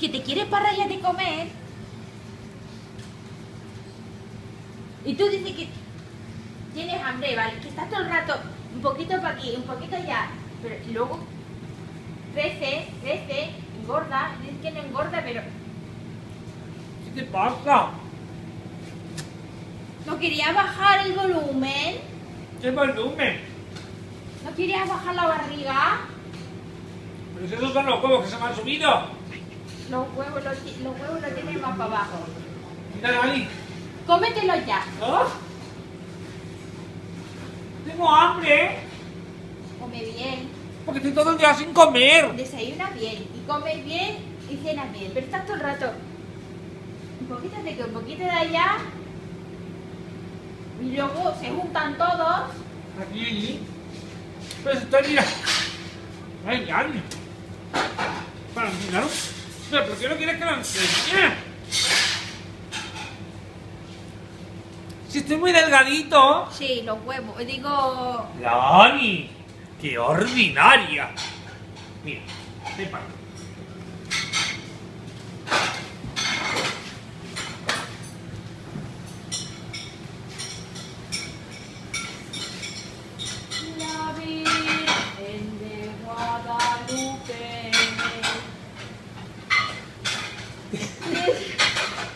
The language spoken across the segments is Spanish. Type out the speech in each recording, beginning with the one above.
que te quieres parrilla de comer. Y tú dices que tienes hambre, ¿vale? Que estás todo el rato un poquito para aquí, un poquito allá. Pero luego crece, crece, engorda. Dices que no engorda, pero ¿Qué te pasa? no quería bajar el volumen. ¿Qué volumen? No querías bajar la barriga. Pero si esos son los huevos que se me han subido. Los huevos los, huevos los tienes más para abajo. Mira, Dani. Cómetelos ya. ¿Ah? Tengo hambre. Come bien. Porque estoy todo el día sin comer. Desayuna bien. Y comes bien y cenas bien. Pero estás todo el rato. Un poquito de aquí, un poquito de allá. Y luego se juntan todos. Aquí. Pues estoy, mira. Ay, Dani. Para. Pero ¿por qué no quieres que lo enseñe? Si estoy muy delgadito. Sí, los huevos. Digo. Dani, qué ordinaria. Mira, ven para acá. La Virgen de Guadalupe.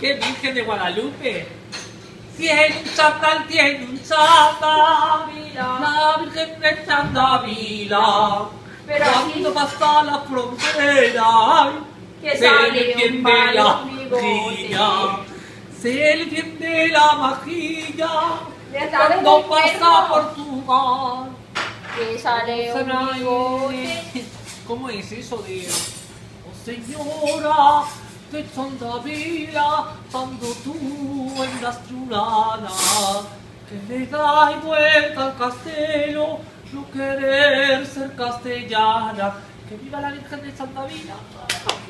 ¿Qué Virgen de Guadalupe? Tiene un chándal, tiene un chándal. La Virgen de Chandavila. Pero Cuando pasa la frontera. Que se sale le un tiende la mejilla. Se le tiende la mejilla. Cuando pasa por tu. Que sale un bigote. ¿Cómo es eso de Oh señora de Chandavila, cuando tú andas chulana, que le da vuelta al castelo, no querer ser castellana, que viva la Virgen de Chandavila.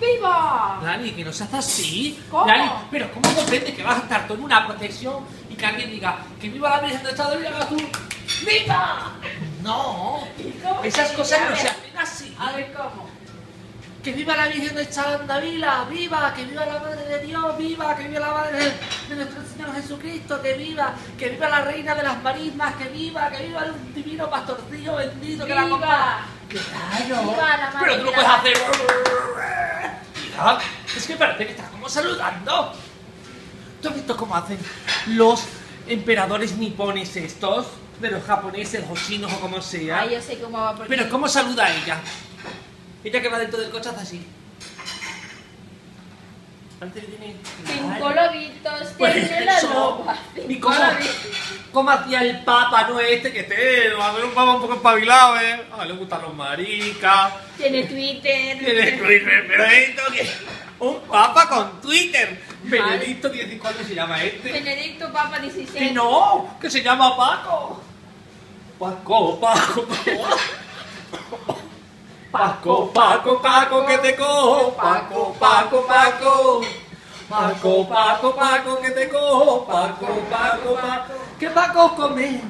¡Viva! Dani, que no seas así. ¿Cómo? Dani, pero ¿cómo comprendes que vas a estar tú en una procesión y que alguien diga que viva la Virgen de Chandavila, hagas tú ¡Viva! No, esas cosas no se hacen así. A ver cómo. Que viva la Virgen de Chandavila, viva, que viva la Madre de Dios, viva, que viva la Madre de, nuestro Señor Jesucristo, que viva, que viva la Reina de las Marismas, que viva, que viva el divino pastorcillo bendito que la ¡Viva! acompaña. Claro. ¡Viva la Madre Pero tú no la puedes hacer. Mira, es que parece que estás como saludando. ¿Tú has visto cómo hacen los emperadores nipones estos? De los japoneses o chinos o como sea. Ay, yo sé cómo va porque... Pero ¿cómo saluda ella? Ella que va dentro del coche hace así. Que tiene... Cinco lobitos Pues tiene la loba. ¿Y cómo, cómo hacía el papa, no este que te... Va a ver un papa un poco espabilado, ¿eh? A le gustan los maricas. Tiene Twitter. Tiene Twitter, pero esto que... Un papa con Twitter. Benedicto 14 se llama este. Benedicto Papa 16. Que no, que se llama Paco. Paco, Paco, Paco. Paco, Paco, Paco, que te cojo. Paco, Paco, Paco. Paco, Paco, Paco, que te cojo. Paco, Paco, Paco. Que Paco come.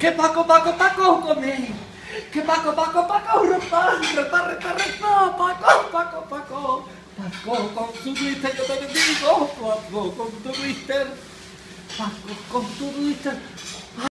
Que Paco, Paco, Paco come. Que Paco, Paco, Paco, repa, repa, repa, repa. Paco, Paco, Paco. Paco con su Twitter, yo te bendigo. Paco con tu Twitter. Paco con tu Twitter.